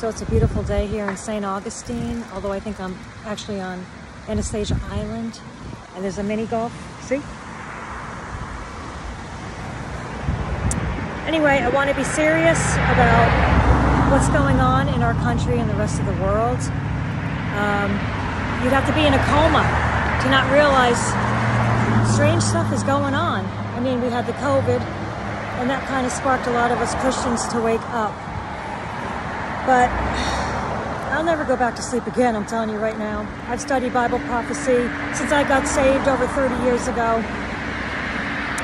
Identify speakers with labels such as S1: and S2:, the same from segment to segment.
S1: So it's a beautiful day here in St. Augustine, although I think I'm actually on Anastasia Island. And there's a mini golf, see? Anyway, I want to be serious about what's going on in our country and the rest of the world. Um, you'd have to be in a coma to not realize strange stuff is going on. I mean, we had the COVID, and that kind of sparked a lot of us Christians to wake up. But I'll never go back to sleep again, I'm telling you right now. I've studied Bible prophecy since I got saved over 30 years ago.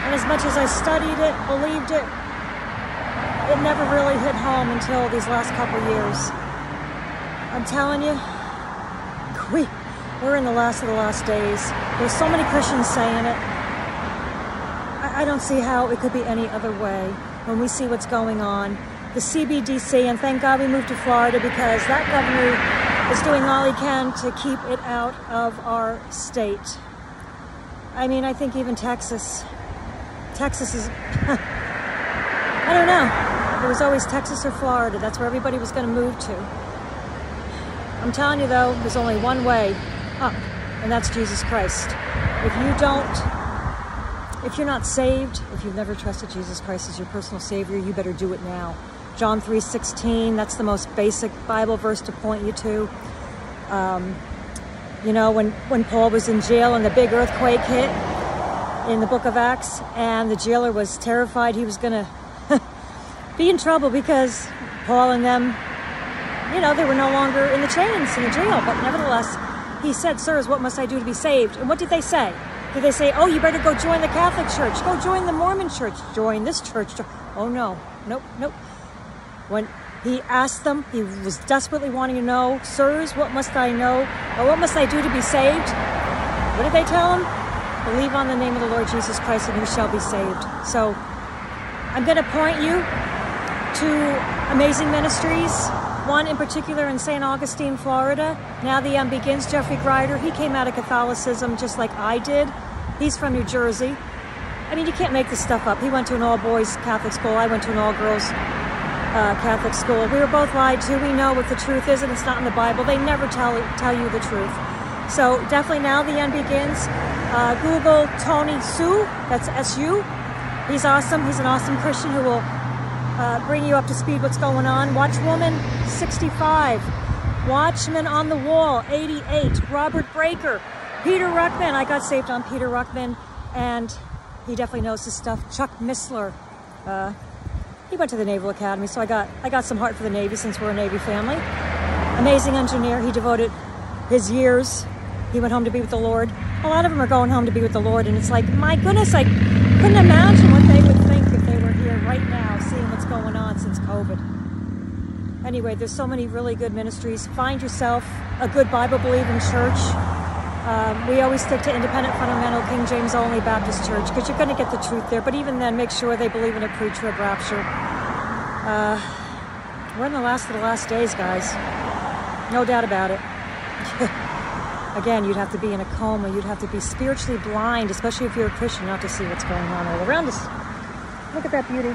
S1: And as much as I studied it, believed it, it never really hit home until these last couple years. I'm telling you, we, we're in the last of the last days. There's so many Christians saying it. I, I don't see how it could be any other way when we see what's going on the CBDC, and thank God we moved to Florida because that governor is doing all he can to keep it out of our state. I mean, I think even Texas, Texas is, I don't know. It was always Texas or Florida. That's where everybody was going to move to. I'm telling you though, there's only one way up, and that's Jesus Christ. If you don't if you're not saved, if you've never trusted Jesus Christ as your personal Savior, you better do it now. John 3.16, that's the most basic Bible verse to point you to. Um, you know, when, when Paul was in jail and the big earthquake hit in the book of Acts and the jailer was terrified he was going to be in trouble because Paul and them, you know, they were no longer in the chains in the jail. But nevertheless, he said, sirs, what must I do to be saved? And what did they say? Did they say, oh, you better go join the Catholic Church, go join the Mormon Church, join this church? Oh, no, nope, nope. When he asked them, he was desperately wanting to know, Sirs, what must I know? Or what must I do to be saved? What did they tell him? Believe on the name of the Lord Jesus Christ and you shall be saved. So I'm going to point you to amazing ministries. One in particular in St. Augustine, Florida. Now the end begins. Geoffrey Grider, he came out of Catholicism just like I did. He's from New Jersey. I mean, you can't make this stuff up. He went to an all-boys Catholic school. I went to an all-girls uh, Catholic school. We were both lied to. We know what the truth is, and it's not in the Bible. They never tell tell you the truth. So definitely now the end begins. Uh, Google Tony Su. That's S-U. He's awesome. He's an awesome Christian who will uh, bring you up to speed what's going on. Watch Woman 65. Watchman on the Wall 88. Robert Breaker. Peter Ruckman. I got saved on Peter Ruckman, and he definitely knows his stuff. Chuck Missler. Uh, he went to the Naval Academy, so I got I got some heart for the Navy since we're a Navy family. Amazing engineer. He devoted his years. He went home to be with the Lord. A lot of them are going home to be with the Lord, and it's like, my goodness, I couldn't imagine what they would think if they were here right now, seeing what's going on since COVID. Anyway, there's so many really good ministries. Find yourself a good Bible-believing church. Um, we always stick to independent, fundamental, King James only Baptist church because you're going to get the truth there. But even then, make sure they believe in a pre-trib rapture. Uh, we're in the last of the last days, guys. No doubt about it. Again, you'd have to be in a coma. You'd have to be spiritually blind, especially if you're a Christian, not to see what's going on all around us. Look at that beauty.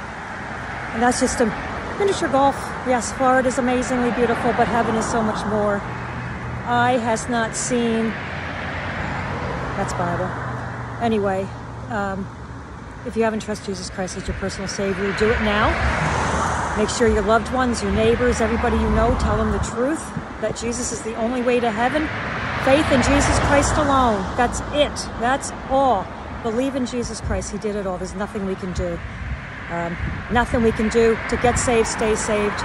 S1: And that's just a miniature golf. Yes, Florida is amazingly beautiful, but heaven is so much more. Eye has not seen that's Bible. Anyway, um, if you haven't trusted Jesus Christ as your personal Savior, do it now. Make sure your loved ones, your neighbors, everybody you know, tell them the truth that Jesus is the only way to heaven. Faith in Jesus Christ alone. That's it. That's all. Believe in Jesus Christ. He did it all. There's nothing we can do. Um, nothing we can do to get saved, stay saved.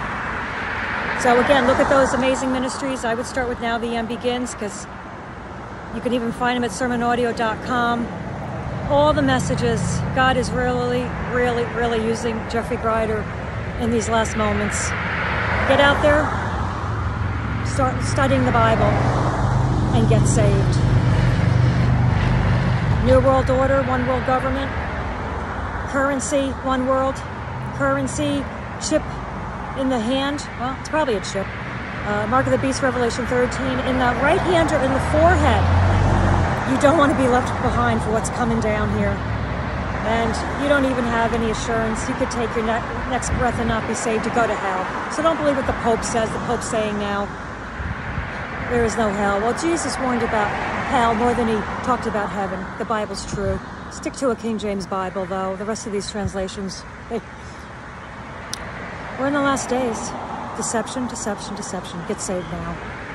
S1: So again, look at those amazing ministries. I would start with Now the End Begins because you can even find them at sermonaudio.com. All the messages. God is really, really, really using Geoffrey Grider in these last moments. Get out there, start studying the Bible, and get saved. New World Order, One World Government, currency, One World, currency, chip in the hand. Well, it's probably a chip. Uh, Mark of the Beast, Revelation 13, in the right hand or in the forehead. You don't want to be left behind for what's coming down here. And you don't even have any assurance. You could take your ne- next breath and not be saved to go to hell. So don't believe what the Pope says. The Pope's saying now there is no hell. Well, Jesus warned about hell more than he talked about heaven. The Bible's true. Stick to a King James Bible, though. The rest of these translations, they, we're in the last days. Deception, deception, deception. Get saved now.